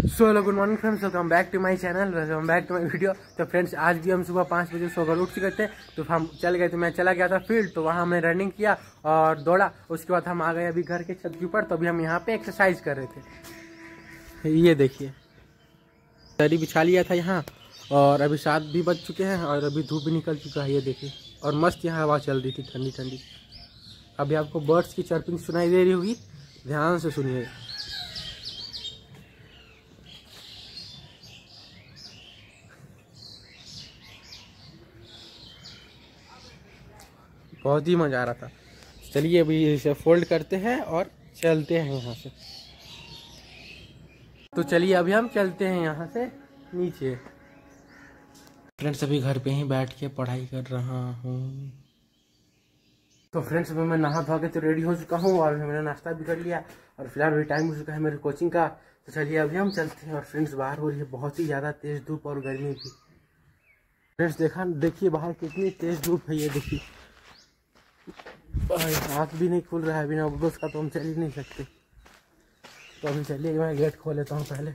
So hello good morning friends welcome back to my channel welcome back to my video तो friends आज भी हम सुबह पाँच बजे सोकर उठ चुके थे। तो हम चल गए थे। मैं चला गया था फ़ील्ड। तो वहाँ हमने रनिंग किया और दौड़ा। उसके बाद हम आ गए अभी घर के छत के ऊपर। तो अभी हम यहाँ पे एक्सरसाइज कर रहे थे। ये देखिए। दरी बिछा लिया था यहाँ और अभी सात भी बज चुके हैं और अभी धूप भी निकल चुका है। ये देखिए। और मस्त यहाँ हवा चल रही थी, ठंडी ठंडी। अभी आपको बर्ड्स की चर्पिंग सुनाई दे रही होगी। ध्यान से सुनिए। बहुत ही मज़ा आ रहा था। चलिए अभी इसे फोल्ड करते हैं और चलते हैं यहाँ से। तो चलिए अभी हम चलते हैं यहाँ से नीचे। फ्रेंड्स अभी घर पे ही बैठ के पढ़ाई कर रहा हूँ। तो फ्रेंड्स अभी मैं नहा धो के तो रेडी हो चुका हूँ और मैंने नाश्ता भी कर लिया और फ़िलहाल अभी टाइम हो चुका है मेरे कोचिंग का। तो चलिए अभी हम चलते हैं और फ्रेंड्स बाहर हो रही है बहुत ही ज़्यादा तेज़ धूप और गर्मी भी। फ्रेंड्स देखा, देखिए बाहर कितनी तेज़ धूप है ये देखिए। आँख भी नहीं खुल रहा है, बिना बस का तो हम चल ही नहीं सकते। तो अभी चलिए, मैं गेट खोल लेता हूँ पहले।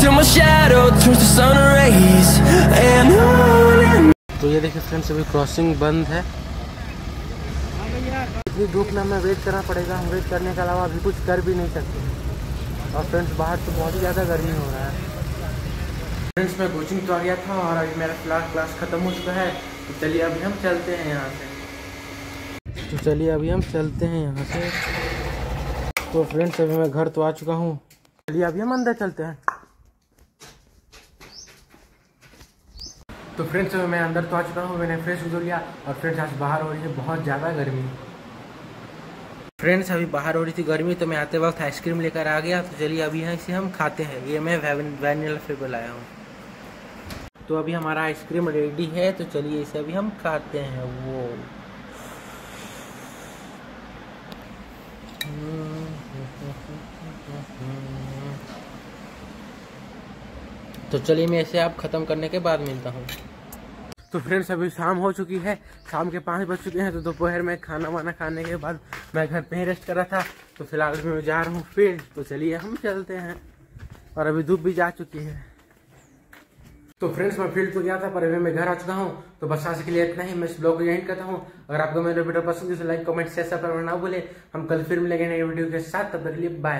till my shadow turns to sun rays. And on तो ये देखिए फ्रेंड्स अभी क्रॉसिंग बंद है। इतनी धूप में हमें वेट करना पड़ेगा। हम वेट करने के अलावा अभी कुछ कर भी नहीं सकते। और फ्रेंड्स बाहर तो बहुत ही ज़्यादा गर्मी हो रहा है। फ्रेंड्स मैं कोचिंग तो आ गया था और अभी मेरा फ़िलहाल क्लास ख़त्म हो चुका है। तो चलिए अभी हम चलते हैं यहाँ से। तो चलिए अभी हम चलते हैं यहाँ से। तो फ्रेंड्स अभी मैं घर तो आ चुका हूँ। चलिए अभी हम अंदर चलते हैं। तो फ्रेंड्स मैं अंदर तो आ चुका हूँ, मैंने फ्रेश हो लिया और फ्रेंड्स आज बाहर हो रही है, बहुत ज़्यादा गर्मी। फ्रेंड्स अभी बाहर हो रही थी गर्मी तो मैं आते वक्त आइसक्रीम लेकर आ गया। तो चलिए, अभी यहाँ से हम खाते हैं। ये मैं वैनिला फ्लेवर लाया हूँ। तो अभी हमारा आइसक्रीम रेडी है तो चलिए इसे अभी हम खाते हैं। वो। तो चलिए, मैं इसे आप ख़त्म करने के बाद मिलता हूँ। तो फ्रेंड्स, अभी शाम हो चुकी है। शाम के पाँच बज चुके हैं तो दोपहर में खाना वाना खाने के बाद मैं घर पे ही रेस्ट कर रहा था। तो फ़िलहाल मैं जा रहा हूँ फ़ील्ड तो चलिए हम चलते हैं। और अभी धूप भी जा चुकी है। तो फ्रेंड्स, मैं फ़ील्ड तो गया था, पर अभी मैं घर आ चुका हूँ। तो बस आज के लिए इतना ही। मैं इस ब्लॉग को यहीं करता हूँ। अगर आपको मेरा वीडियो पसंद है तो लाइक कमेंट शेयर सब करना ना भूले। हम कल फिर मिलेंगे नई वीडियो के साथ। तब तक के लिए बाय